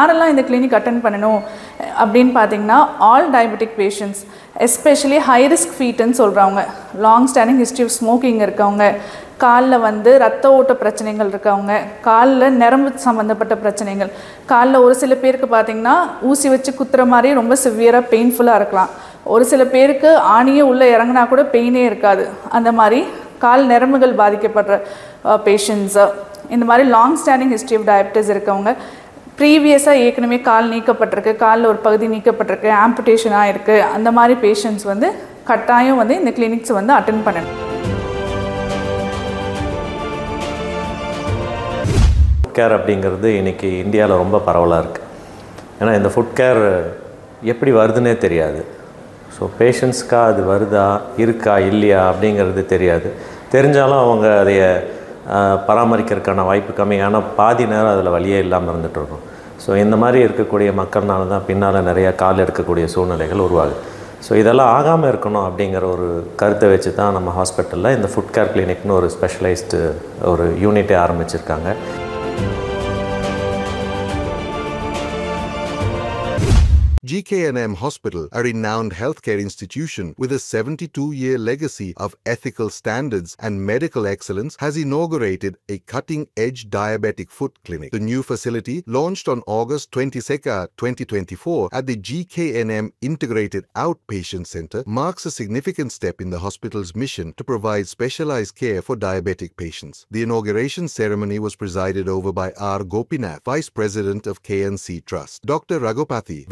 யாரெல்லாம் இந்த clinic attend பண்ணணும் அப்படின்னு பார்த்தீங்கன்னா all diabetic patients especially high risk ஃபீட்டுன்னு சொல்கிறவங்க long standing history of smoking இருக்கவங்க காலில் வந்து ரத்த ஓட்ட பிரச்சனைகள் இருக்கவங்க காலில் நரம்பு சம்மந்தப்பட்ட பிரச்சனைகள் காலில் ஒரு சில பேருக்கு பார்த்தீங்கன்னா ஊசி வச்சு குத்துற மாதிரி ரொம்ப சிவியராக பெயின்ஃபுல்லாக இருக்கலாம். ஒரு சில பேருக்கு ஆணியே உள்ளே இறங்கினா கூட பெயினே இருக்காது. அந்த மாதிரி கால் நரம்புகள் பாதிக்கப்படுற பேஷண்ட்ஸு இந்த மாதிரி long standing history of diabetes இருக்கவங்க ப்ரீவியஸாக ஏற்கனவே கால் நீக்கப்பட்டிருக்கு காலில் ஒரு பகுதி நீக்கப்பட்டிருக்கு ஆம்புடேஷன் ஆகிருக்கு அந்த மாதிரி பேஷண்ட்ஸ் வந்து கட்டாயம் வந்து இந்த கிளினிக்ஸ் வந்து அட்டன் பண்ணணும். ஃபுட் கேர் அப்படிங்கிறது இன்றைக்கி இந்தியாவில் ரொம்ப பரவலாக இருக்குது ஏன்னா இந்த ஃபுட் கேர் எப்படி வருதுன்னே தெரியாது. ஸோ பேஷண்ட்ஸ்க்காக அது வருதா இருக்கா இல்லையா அப்படிங்கிறது தெரியாது. தெரிஞ்சாலும் அவங்க அதைய பராமரிக்கிறதுக்கான வாய்ப்பு கம்மி. ஆனால் பாதி நேரம் அதில் வழியே இல்லாமல் இருந்துகிட்டு இருக்கும். ஸோ இந்த மாதிரி இருக்கக்கூடிய மக்கள்னால தான் பின்னால் நிறையா கால் எடுக்கக்கூடிய சூழ்நிலைகள் உருவாகுது. ஸோ இதெல்லாம் ஆகாமல் இருக்கணும் அப்படிங்கிற ஒரு கருத்தை வச்சு தான் நம்ம ஹாஸ்பிட்டலில் இந்த ஃபுட் கேர் கிளினிக்னு ஒரு ஸ்பெஷலைஸ்டு ஒரு யூனிட்டே ஆரம்பிச்சிருக்காங்க. GKNM Hospital, a renowned healthcare institution with a 72 year legacy of ethical standards and medical excellence, has inaugurated a cutting edge diabetic foot clinic. The new facility, launched on August 22, 2024, at the GKNM Integrated Outpatient Center, marks a significant step in the hospital's mission to provide specialized care for diabetic patients. The inauguration ceremony was presided over by R. Gopinath, Vice President of KNC Trust, Dr. Ragopathy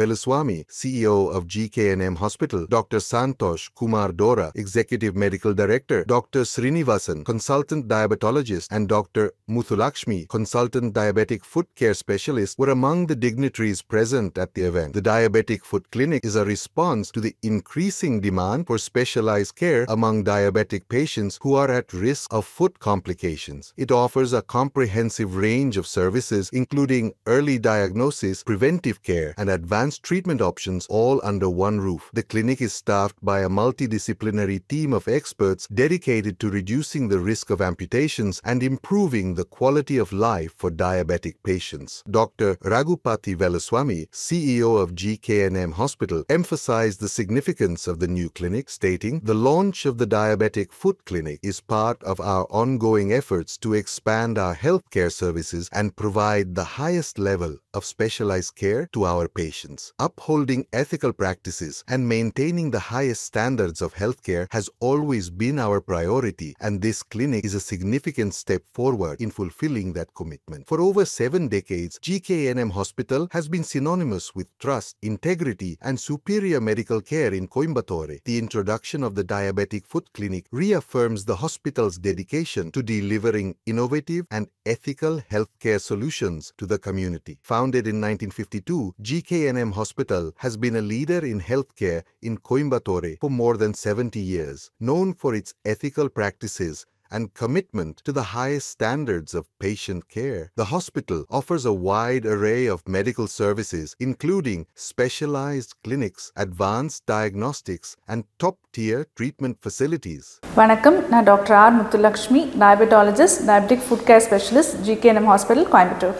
Veluswamy, CEO of GKNM Hospital, Dr. Santosh Kumar Dora, Executive Medical Director, Dr. Srinivasan, Consultant Diabetologist, and Dr. Muthulakshmi, Consultant Diabetic Foot Care Specialist, were among the dignitaries present at the event. The Diabetic Foot Clinic is a response to the increasing demand for specialized care among diabetic patients who are at risk of foot complications. It offers a comprehensive range of services, including early diagnosis, preventive care, and advanced treatment options, all under one roof. The clinic is staffed by a multidisciplinary team of experts dedicated to reducing the risk of amputations and improving the quality of life for diabetic patients. Dr. Raghupati Velaswamy, CEO of GKNM Hospital, emphasized the significance of the new clinic, stating, The launch of the Diabetic Foot Clinic is part of our ongoing efforts to expand our healthcare services and provide the highest level of specialized care to our patients. Upholding ethical practices and maintaining the highest standards of healthcare has always been our priority, and this clinic is a significant step forward in fulfilling that commitment. For over seven decades, GKNM Hospital has been synonymous with trust, integrity, and superior medical care in Coimbatore. The introduction of the Diabetic Foot Clinic reaffirms the hospital's dedication to delivering innovative and ethical healthcare solutions to the community. Founded in 1952, GKNM Hospital has been a leader in healthcare in Coimbatore for more than 70 years, known for its ethical practices and commitment to the highest standards of patient care. The hospital offers a wide array of medical services, including specialized clinics, advanced diagnostics, and top tier treatment facilities. வணக்கம் நான் doctor R Muthulakshmi diabetologist diabetic foot care specialist GKNM hospital Coimbatore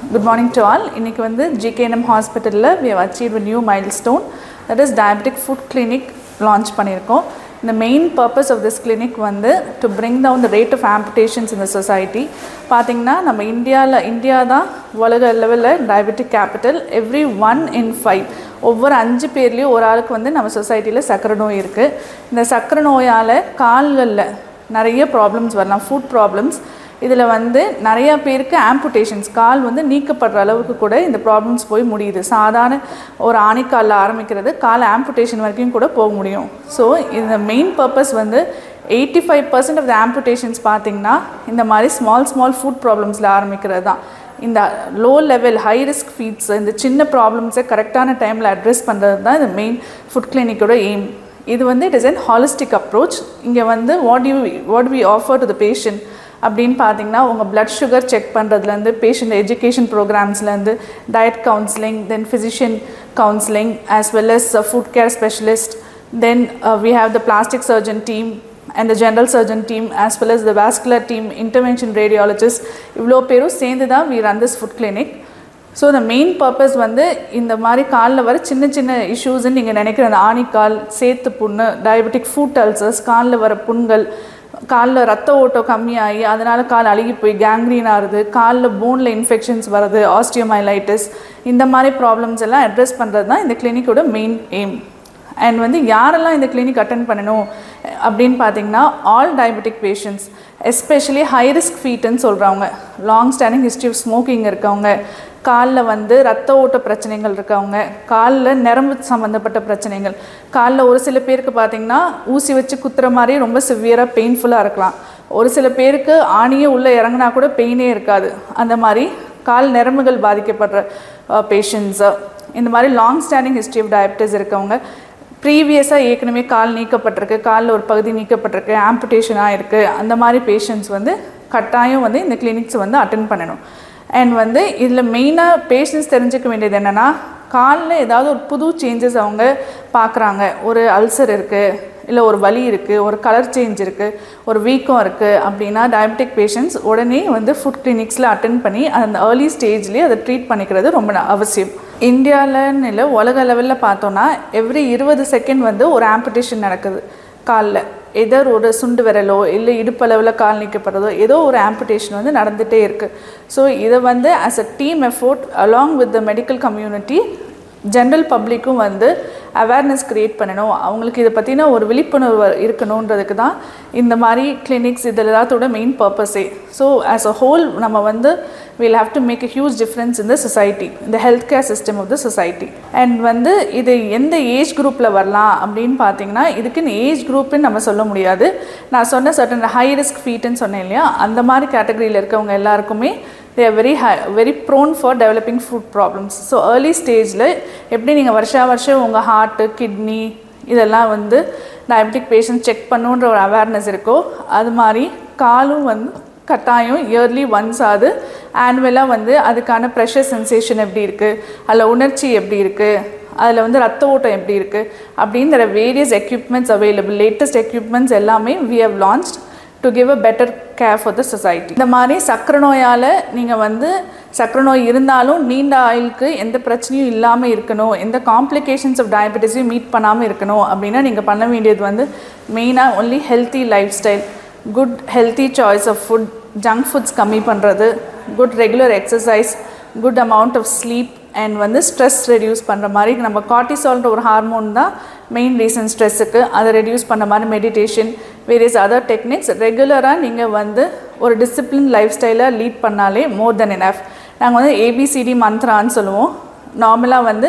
good morning to all இன்றைக்கி வந்து GKNM ஹாஸ்பிட்டலில் we have achieve new milestone that is diabetic foot clinic launch பண்ணியிருக்கோம். இந்த main purpose of this clinic வந்து to bring down the rate of amputations இந்த society பார்த்திங்கன்னா நம்ம இந்தியாவில் இந்தியா தான் உலக லெவலில் diabetic capital every one in five ஒவ்வொரு அஞ்சு பேர்லேயும் ஒரு ஆளுக்கு வந்து நம்ம சொசைட்டியில் சக்கரை நோய் இருக்குது இந்த சக்கரை நோயால் கால்களில் நிறைய ப்ராப்ளம்ஸ் வரலாம். ஃபுட் ப்ராப்ளம்ஸ் இதில் வந்து நிறையா பேருக்கு ஆம்புடேஷன்ஸ் கால் வந்து நீக்கப்படுற அளவுக்கு கூட இந்த ப்ராப்ளம்ஸ் போய் முடியுது. சாதாரண ஒரு ஆணிக்காலில் ஆரம்பிக்கிறது கால் ஆம்புடேஷன் வரைக்கும் கூட போக முடியும். ஸோ இந்த மெயின் பர்பஸ் வந்து eighty five percent of the amputations பார்த்திங்கன்னா இந்த மாதிரி ஸ்மால் ஸ்மால் ஃபுட் ப்ராப்ளம்ஸில் ஆரம்பிக்கிறது தான். இந்த low level high risk feet இந்த சின்ன ப்ராப்ளம்ஸை கரெக்டான டைமில் அட்ரெஸ் பண்ணுறது தான் இந்த மெயின் ஃபுட் கிளினிக்கோட எய்ம் இது வந்து it is an holistic approach இங்கே வந்து what you what we offer to the patient அப்படின்னு பார்த்தீங்கன்னா உங்கள் ப்ளட் சுகர் செக் பண்ணுறதுலேருந்து patient education ப்ரோக்ராம்ஸ்லேருந்து diet counselling then physician counselling as well as foot care specialist then we have the plastic surgeon team and the general surgeon team as well as the vascular team intervention radiologist இவ்வளோ பேரும் சேர்ந்து தான் we run this foot clinic so the main purpose வந்து இந்த மாதிரி காலில் வர சின்ன சின்ன இஷ்யூஸ்ன்னு நீங்கள் நினைக்கிற அந்த ஆணிக்கால் சேத்து புண்ணு டயபெட்டிக் ஃபுட் அல்சர்ஸ் காலில் வர புண்கள் காலில் ரத்த ஓட்டம் கம்மியாகி அதனால் கால் அழுகி போய் கேங்க்ரீன் ஆகுது காலில் போனில் இன்ஃபெக்ஷன்ஸ் வருது ஆஸ்டியோமைலைட்டிஸ் இந்த மாதிரி ப்ராப்ளம்ஸ் எல்லாம் அட்ரஸ் பண்ணுறது தான் இந்த கிளினிக்கோட மெயின் எய்ம் அண்ட் வந்து யாரெல்லாம் இந்த கிளினிக் அட்டன் பண்ணணும்? அப்படின்னு பார்த்தீங்கன்னா all diabetic patients especially high risk ஃபீட்டுன்னு சொல்கிறவங்க long standing history of smoking இருக்கவங்க காலில் வந்து ரத்த ஓட்ட பிரச்சனைகள் இருக்கவங்க காலில் நரம்பு சம்மந்தப்பட்ட பிரச்சனைகள் காலில் ஒரு சில பேருக்கு பார்த்தீங்கன்னா ஊசி வச்சு குத்துற மாதிரி ரொம்ப சிவியராக பெயின்ஃபுல்லாக இருக்கலாம். ஒரு சில பேருக்கு ஆணியே உள்ளே இறங்கினா கூட பெயினே இருக்காது. அந்த மாதிரி கால் நரம்புகள் பாதிக்கப்படுற பேஷண்ட்ஸு இந்த மாதிரி long standing history of diabetes இருக்கவங்க ப்ரீவியஸாக ஏற்கனவே கால் நீக்கப்பட்டிருக்கு காலில் ஒரு பகுதி நீக்கப்பட்டிருக்கு ஆம்புடேஷனாக இருக்குது அந்த மாதிரி பேஷண்ட்ஸ் வந்து கட்டாயம் வந்து இந்த கிளினிக்ஸ் வந்து அட்டன் பண்ணணும். அண்ட் வந்து இதில் மெயினாக பேஷண்ட்ஸ் தெரிஞ்சுக்க வேண்டியது என்னென்னா காலில் ஏதாவது ஒரு புது சேஞ்சஸ் அவங்க பார்க்குறாங்க. ஒரு அல்சர் இருக்குது இல்லை ஒரு வலி இருக்குது ஒரு கலர் சேஞ்ச் இருக்குது ஒரு வீக்கம் இருக்குது அப்படின்னா டயபெட்டிக் பேஷண்ட்ஸ் உடனே வந்து ஃபுட் கிளினிக்ஸில் அட்டன் பண்ணி அந்த ஏர்லி ஸ்டேஜ்லேயே அதை ட்ரீட் பண்ணிக்கிறது ரொம்ப அவசியம். இந்தியாவிலன்னு இல்லை உலக லெவலில் பார்த்தோன்னா எவ்ரி இருபது செகண்ட் வந்து ஒரு ஆம்புடேஷன் நடக்குது. காலில். எதர் ஒரு சுண்டு விரலோ இல்லை இடுப்பளவில் கால் நீக்கப்படுறதோ ஏதோ ஒரு ஆம்புடேஷன் வந்து நடந்துகிட்டே இருக்குது ஸோ இதை வந்து as a team effort along with the medical community general பப்ளிக்கும் வந்து அவேர்னஸ் க்ரியேட் பண்ணணும். அவங்களுக்கு இதை பற்றின ஒரு விழிப்புணர்வு இருக்கணுன்றதுக்கு தான் இந்த மாதிரி கிளினிக்ஸ் இது எல்லாத்தோட மெயின் பர்பஸே ஸோ ஆஸ் அ ஹோல் நம்ம வந்து will have to make a huge difference in the society இந்த health care system of the society and வந்து இது எந்த ஏஜ் குரூப்பில் வரலாம் அப்படின்னு பார்த்தீங்கன்னா இதுக்குன்னு ஏஜ் குரூப்புன்னு நம்ம சொல்ல முடியாது. நான் சொன்ன சர்டன் ஹை ரிஸ்க் ஃபீட்டுன்னு சொன்னேன் இல்லையா? அந்த மாதிரி கேட்டகரியில் இருக்கவங்க எல்லாருக்குமே they are very high very prone for developing foot problems so early ஸ்டேஜில் எப்படி நீங்கள் வருஷா வருஷம் உங்கள் ஹார்ட்டு கிட்னி இதெல்லாம் வந்து டயபெட்டிக் பேஷண்ட் செக் பண்ணுன்ற ஒரு அவேர்னஸ் இருக்கோ அது மாதிரி காலும் வந்து கட்டாயம் இயர்லி ஒன்ஸ் ஆகுது. ஆனுவலாக வந்து அதுக்கான ப்ரெஷர் சென்சேஷன் எப்படி இருக்குது அதில் உணர்ச்சி எப்படி இருக்குது அதில் வந்து ரத்த ஓட்டம் எப்படி இருக்குது அப்படிங்கிற various equipments available latest equipments எல்லாமே we have launch to give a better care for the society இந்த மாதிரி சக்கரை நோயால் நீங்கள் வந்து சக்கரை நோய் இருந்தாலும் நீண்ட ஆயுளுக்கு எந்த பிரச்சனையும் இல்லாமல் இருக்கணும். எந்த காம்ப்ளிகேஷன்ஸ் ஆஃப் டயபெட்டிஸையும் மீட் பண்ணாமல் இருக்கணும். அப்படின்னா நீங்கள் பண்ண வேண்டியது வந்து மெயினாக only healthy lifestyle good healthy choice of food junk foods கம்மி பண்ணுறது good regular exercise good amount of sleep and வந்து ஸ்ட்ரெஸ் ரெடியூஸ் பண்ணுற மாதிரி நம்ம கார்டிசால்ன்ற ஒரு ஹார்மோன் தான் மெயின் ரீசன் ஸ்ட்ரெஸ்ஸுக்கு அதை ரெடியூஸ் பண்ண மாதிரி மெடிடேஷன் வேரியஸ் அதர் டெக்னிக்ஸ் ரெகுலராக நீங்கள் வந்து ஒரு டிசிப்ளின் லைஃப் ஸ்டைலாக லீட் பண்ணாலே மோர் தென் எனஃப் நாங்கள் வந்து ஏபிசிடி மந்த்ரான்னு சொல்லுவோம். நார்மலாக வந்து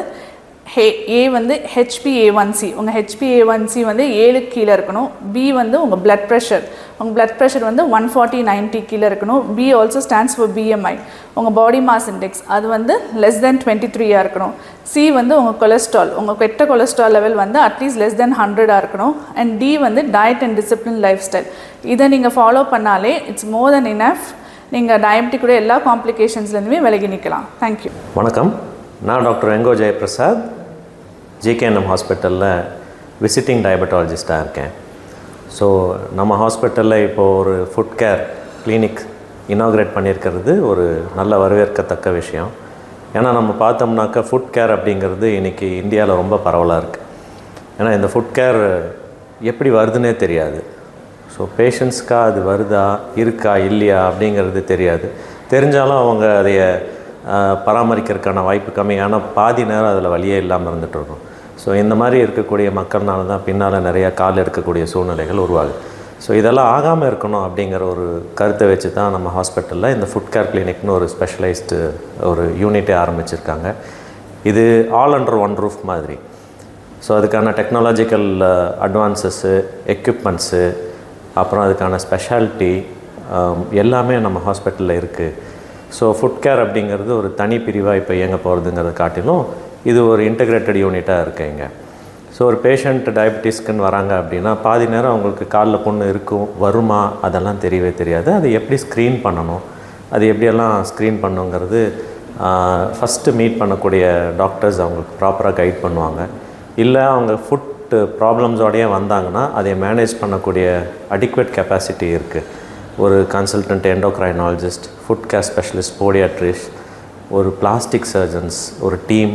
ஹே ஏ வந்து ஹெச்பிஏ ஒன் சி உங்கள் ஹெச்பிஏ ஒன் சி வந்து ஏழுக்கு கீழே இருக்கணும். பி வந்து உங்கள் பிளட் ப்ரெஷர் உங்கள் பிளட் ப்ரெஷர் வந்து ஒன் ஃபார்ட்டி நைன்ட்டி கீழே இருக்கணும். B also stands for BMI உங்கள் பாடி மாஸ் இண்டெக்ஸ் அது வந்து லெஸ் தென் டுவெண்ட்டி த்ரீயாக இருக்கணும். சி வந்து உங்கள் கொலஸ்ட்ரால் உங்கள் கெட்ட கொலஸ்ட்ரால் லெவல் வந்து அட்லீஸ்ட் லெஸ் தென் ஹண்ட்ரடாக இருக்கணும். அண்ட் டி வந்து diet and discipline lifestyle இதை நீங்கள் ஃபாலோ பண்ணாலே இட்ஸ் மோர் தென் இனஃப் நீங்கள் டயபெட்டிக்குடைய எல்லா காம்ப்ளிகேஷன்ஸ்லேருந்துமே விலகி நிற்கலாம் தேங்க்யூ வணக்கம். நான் டாக்டர் வெங்கோ ஜெயபிரசாத் ஜிகேஎன்எம் ஹாஸ்பிட்டலில் விசிட்டிங் டயபெட்டாலஜிஸ்ட்டாக இருக்கேன். ஸோ நம்ம ஹாஸ்பிட்டலில் இப்போது ஒரு ஃபுட் கேர் கிளினிக் இனாக்ரேட் பண்ணியிருக்கிறது ஒரு நல்ல வரவேற்கத்தக்க விஷயம். ஏன்னா நம்ம பார்த்தோம்னாக்கா ஃபுட் கேர் அப்படிங்கிறது இன்றைக்கி இந்தியாவில் ரொம்ப பரவலாக இருக்குது ஏன்னா இந்த ஃபுட் கேர் எப்படி வருதுன்னே தெரியாது. ஸோ பேஷண்ட்ஸ்க்காக அது வருதா இருக்கா இல்லையா அப்படிங்கிறது தெரியாது. தெரிஞ்சாலும் அவங்க அதைய பராமரிக்கிறதுக்கான வாய்ப்பு கம்மி. ஆனால் பாதி நேரம் அதில் வழியே இல்லாமல் இருந்துகிட்டு இருக்கும். ஸோ இந்த மாதிரி இருக்கக்கூடிய மக்கள்னால தான் பின்னால் நிறையா கால் எடுக்கக்கூடிய சூழ்நிலைகள் உருவாகுது. ஸோ இதெல்லாம் ஆகாமல் இருக்கணும் அப்படிங்கிற ஒரு கருத்தை வச்சு தான் நம்ம ஹாஸ்பிட்டலில் இந்த ஃபுட் கேர் கிளினிக்னு ஒரு ஸ்பெஷலைஸ்டு ஒரு யூனிட்டே ஆரம்பிச்சிருக்காங்க. இது ஆல் அண்டர் ஒன் ரூஃப் மாதிரி. ஸோ அதுக்கான டெக்னாலஜிக்கல் அட்வான்சஸ்ஸு எக்யூப்மெண்ட்ஸு அப்புறம் அதுக்கான ஸ்பெஷாலிட்டி எல்லாமே நம்ம ஹாஸ்பிட்டலில் இருக்குது ஸோ ஃபுட் கேர் அப்படிங்கிறது ஒரு தனி பிரிவாக இப்போ இயங்க போகிறதுங்கிறத காட்டிலும் இது ஒரு இன்டகிரேட்டட் யூனிட்டாக இருக்குது இங்கே. ஸோ ஒரு பேஷண்ட் டயபெட்டிஸ்க்குன்னு வராங்க அப்படின்னா பாதி நேரம் அவங்களுக்கு காலில் புண்ணு இருக்கும் வருமா? அதெல்லாம் தெரியவே தெரியாது. அது எப்படி ஸ்க்ரீன் பண்ணணும்? அது எப்படியெல்லாம் ஸ்க்ரீன் பண்ணுங்கிறது ஃபஸ்ட்டு மீட் பண்ணக்கூடிய டாக்டர்ஸ் அவங்களுக்கு ப்ராப்பராக கைட் பண்ணுவாங்க. இல்லை அவங்க ஃபுட் ப்ராப்ளம்ஸோடையே வந்தாங்கன்னா அதை மேனேஜ் பண்ணக்கூடிய அடிக்வேட் கெப்பாசிட்டி இருக்குது ஒரு consultant endocrinologist foot care specialist podiatrist ஒரு பிளாஸ்டிக் சர்ஜன்ஸ் ஒரு டீம்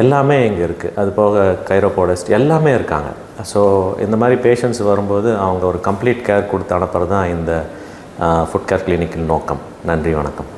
எல்லாமே இங்கே இருக்குது அது போக கைரோபோடஸ்ட் எல்லாமே இருக்காங்க. ஸோ இந்த மாதிரி பேஷண்ட்ஸ் வரும்போது அவங்க ஒரு கம்ப்ளீட் கேர் கொடுத்து அனுப்புகிறது தான் இந்த ஃபுட் கேர் கிளினிக்கின் நோக்கம். நன்றி வணக்கம்.